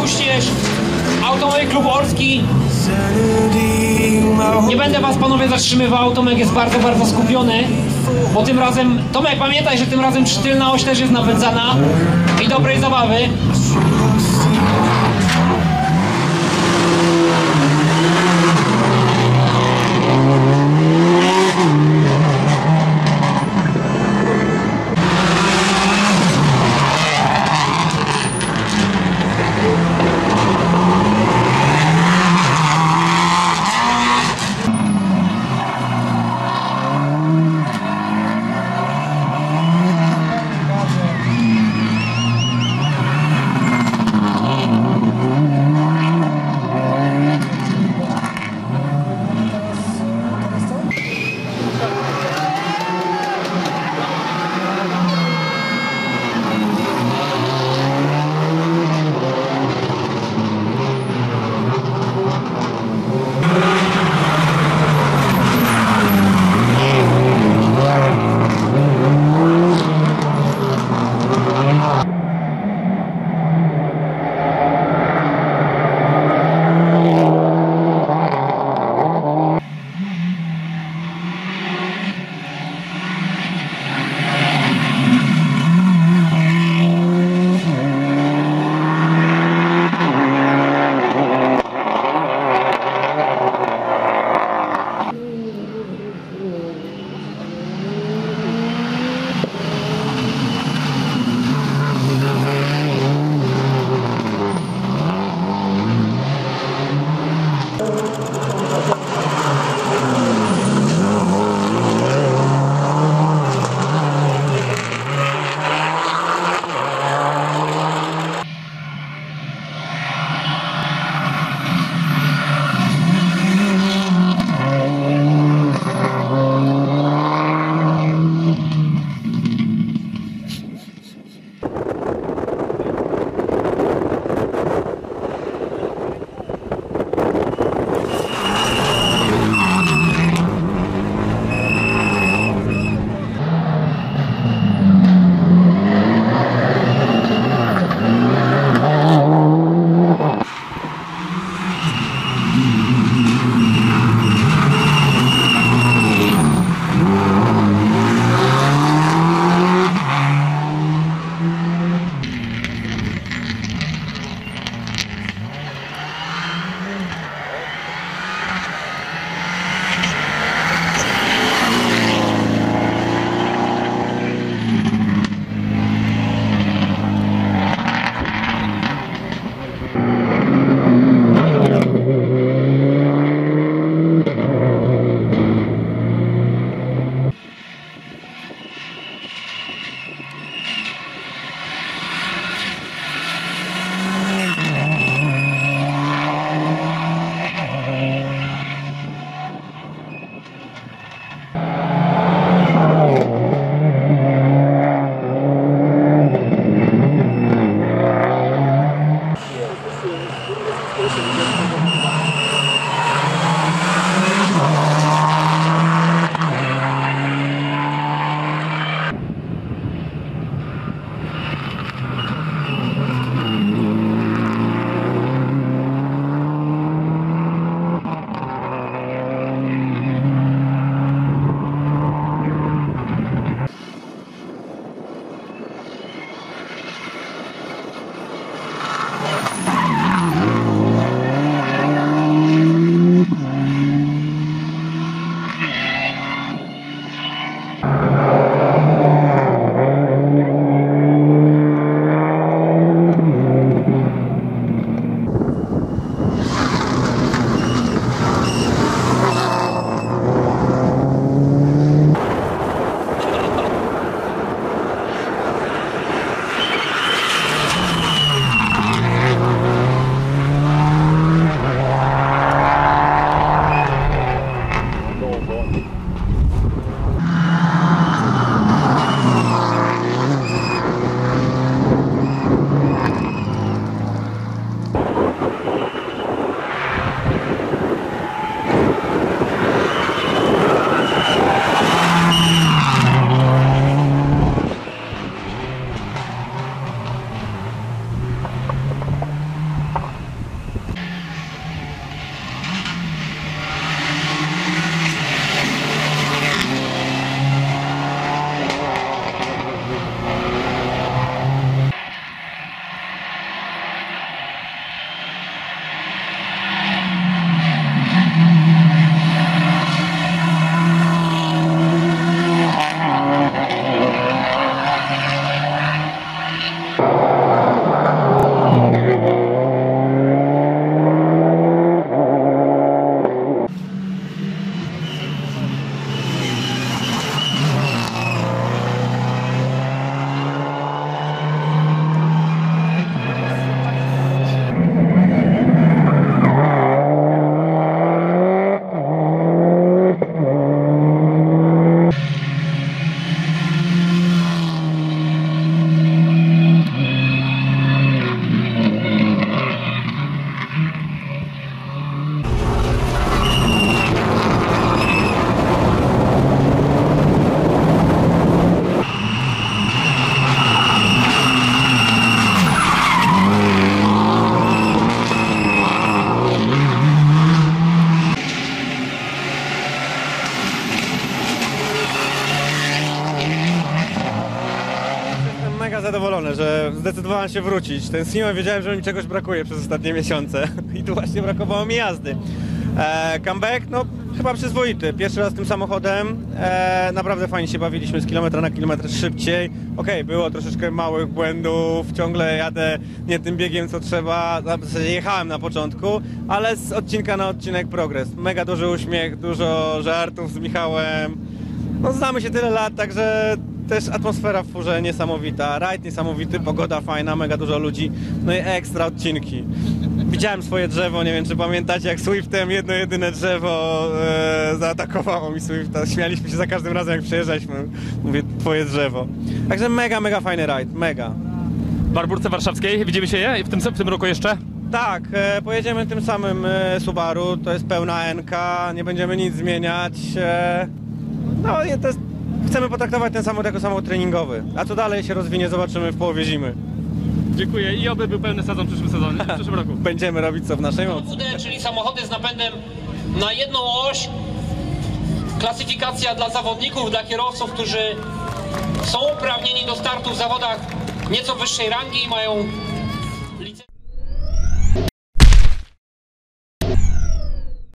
Kuścież, Automobil Klub Orski. Nie będę was panowie zatrzymywał, Tomek jest bardzo, bardzo skupiony. Bo tym razem, Tomek pamiętaj, że tym razem tylna oś też jest napędzana. I dobrej zabawy. Bye. Że zdecydowałem się wrócić. Tęskniłem, wiedziałem, że mi czegoś brakuje przez ostatnie miesiące i tu właśnie brakowało mi jazdy. E, comeback, no chyba przyzwoity. Pierwszy raz tym samochodem. E, naprawdę fajnie się bawiliśmy z kilometra na kilometr szybciej. Okej, było troszeczkę małych błędów, ciągle jadę nie tym biegiem co trzeba. W jechałem na początku, ale z odcinka na odcinek progres. Mega duży uśmiech, dużo żartów z Michałem. No znamy się tyle lat, także też atmosfera w furze niesamowita, rajd niesamowity, pogoda fajna, mega dużo ludzi, no i ekstra odcinki. Widziałem swoje drzewo, nie wiem czy pamiętacie, jak Swiftem jedno jedyne drzewo e, zaatakowało mi Swifta. Śmialiśmy się za każdym razem jak przejeżdżaliśmy. Mówię, twoje drzewo. Także mega, mega fajny rajd, mega. W Barburce Warszawskiej widzimy się je w tym, w tym roku jeszcze? Tak, e, pojedziemy tym samym e, Subaru, to jest pełna NK, nie będziemy nic zmieniać. E, no i to jest, chcemy potraktować ten samochód jako samochód treningowy. A co dalej się rozwinie, zobaczymy w połowie zimy. Dziękuję i oby był pełny sezon w przyszłym sezonie, w przyszłym roku. Będziemy robić co w naszej mocy. Czyli samochody z napędem na jedną oś. Klasyfikacja dla zawodników, dla kierowców, którzy są uprawnieni do startu w zawodach nieco wyższej rangi i mają